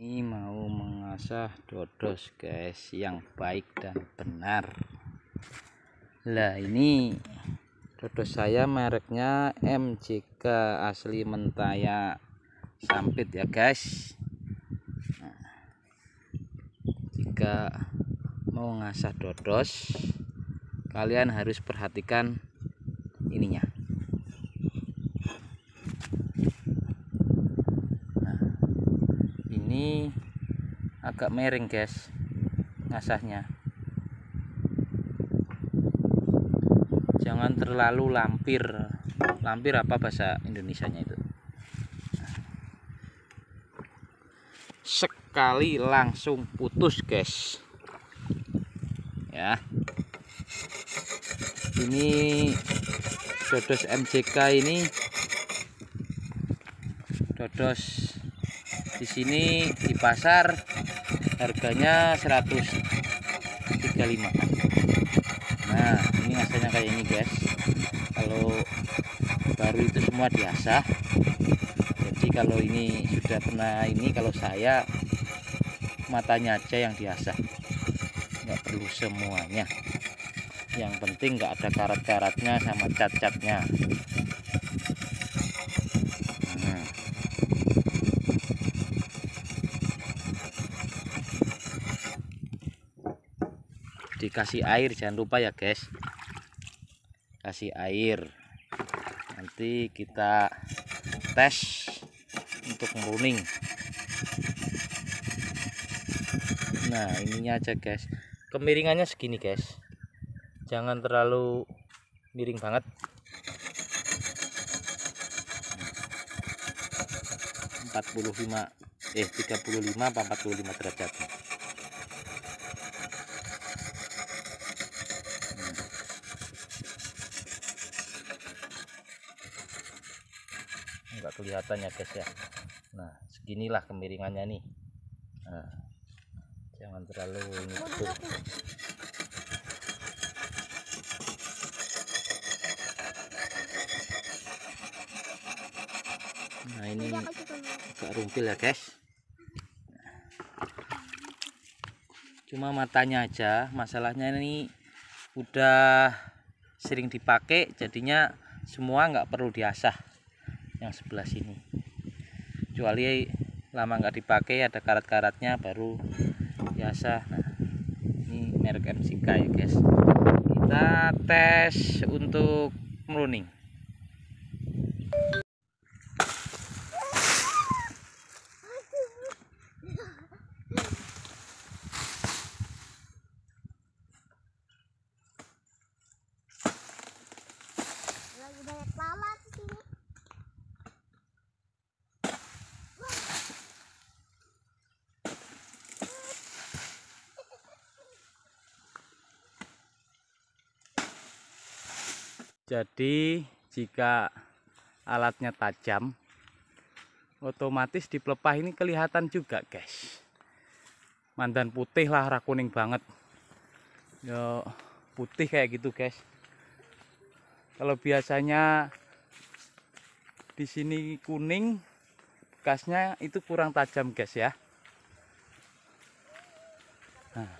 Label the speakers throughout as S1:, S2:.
S1: ini mau mengasah dodos guys yang baik dan benar. Lah ini dodos saya mereknya MJK asli mentaya sampit ya guys. Nah, jika mau ngasah dodos kalian harus perhatikan ininya ini agak miring guys. Ngasahnya. Jangan terlalu lampir. Lampir apa bahasa Indonesia nya itu? Sekali langsung putus guys. Ya. Ini dodos MJK ini dodos di sini di pasar harganya 135 nah ini hasilnya kayak ini guys. Kalau baru itu semua diasah. Jadi kalau ini sudah pernah ini kalau saya matanya aja yang diasah. Nggak perlu semuanya. Yang penting nggak ada karat-karatnya sama cat-catnya dikasih air jangan lupa ya guys. Kasih air. Nanti kita tes untuk meruning nah ininya aja guys. Kemiringannya segini guys. Jangan terlalu miring banget. empat puluh lima eh tiga puluh lima empat puluh lima derajat enggak kelihatan ya guys ya. Nah seginilah kemiringannya nih. Nah, jangan terlalu ini. Betul nah ini agak rumpil ya guys. Cuma matanya aja. Masalahnya ini udah sering dipakai jadinya semua nggak perlu diasah yang sebelah sini. Kecuali lama nggak dipakai ada karat-karatnya baru biasa. Nah ini merek MCK ya guys. Kita tes untuk meruning jadi jika alatnya tajam otomatis di pelepah ini kelihatan juga guys. Mandan putih lah rakuning banget. Yo putih kayak gitu guys. Kalau biasanya di sini kuning bekasnya itu kurang tajam guys ya. Nah,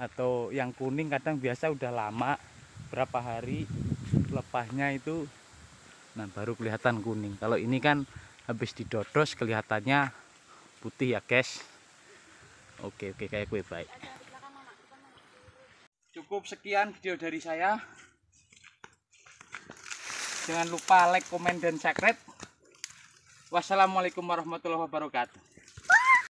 S1: atau yang kuning kadang biasa udah lama berapa hari lepahnya itu nah baru kelihatan kuning. Kalau ini kan habis didodos kelihatannya putih ya guys. Oke oke kayak kue baik. Cukup sekian video dari saya. Jangan lupa like komen dan subscribe. Wassalamualaikum warahmatullahi wabarakatuh